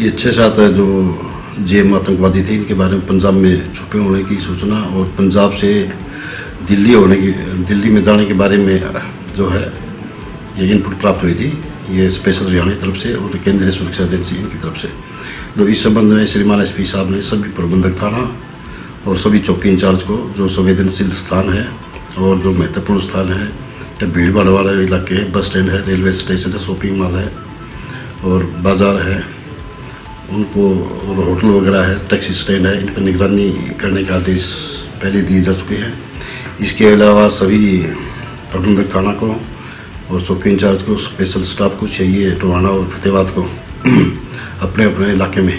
ये छः सात जो जेएम आतंकवादी थे, इनके बारे में पंजाब में छुपे होने की सूचना और पंजाब से दिल्ली होने की, दिल्ली में जाने के बारे में जो है, ये इनपुट प्राप्त हुई थी, ये स्पेशल हरियाणा की तरफ़ से और केंद्रीय सुरक्षा एजेंसी इनकी तरफ़ से। तो इस संबंध में श्रीमान एसपी साहब ने सभी प्रबंधक थाना और सभी चौकी इंचार्ज को, जो संवेदनशील स्थान है और जो महत्वपूर्ण स्थान है या भीड़ भाड़ वाले इलाके हैं, बस स्टैंड है, रेलवे स्टेशन है, शॉपिंग मॉल है और बाज़ार है उनको और होटल वगैरह है टैक्सी स्टैंड है, इन पर निगरानी करने के आदेश पहले दिए जा चुके हैं। इसके अलावा सभी प्रबंधक थाना को और चौकी इंचार्ज को स्पेशल स्टाफ को चाहिए टोहाना और फतेहबाद को अपने अपने इलाके में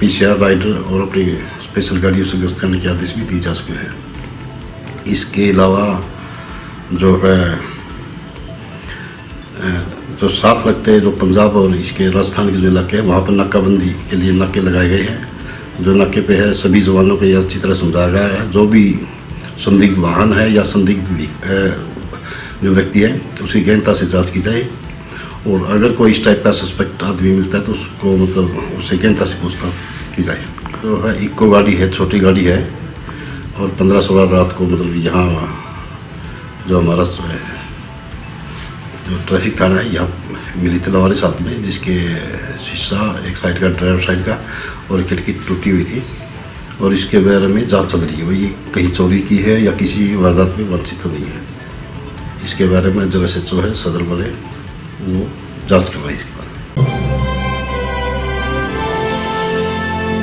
पी सी आर राइडर और अपनी स्पेशल गाड़ियों से गश्त करने के आदेश भी दिए जा चुके हैं। इसके अलावा जो है जो साथ लगते हैं, जो पंजाब और इसके राजस्थान के जो इलाके हैं, वहाँ पर नाकाबंदी के लिए नाके लगाए गए हैं। जो नाके पे है, सभी जवानों को यह अच्छी तरह समझाया गया है। जो भी संदिग्ध वाहन है या संदिग्ध जो व्यक्ति है, उसकी गहनता से जाँच की जाए। और अगर कोई इस टाइप का सस्पेक्ट आदमी मिलता है तो उसको मतलब उससे गहनता से पूछताछ की जाए। तो है, इको गाड़ी है, छोटी गाड़ी है। और पंद्रह सोलह रात को मतलब यहाँ जो हमारा जो ट्रैफ़िक थाना है यहाँ मिली थी हमारे साथ में, जिसके शीशा एक साइड का ड्राइवर साइड का, और खिड़की टूटी हुई थी। और इसके बारे में जाँच चल रही है भाई, ये कहीं चोरी की है या किसी वारदात में वंचित तो नहीं है। इसके बारे में जो एस एच ओ है, सदर वाले, वो जाँच कर रहे हैं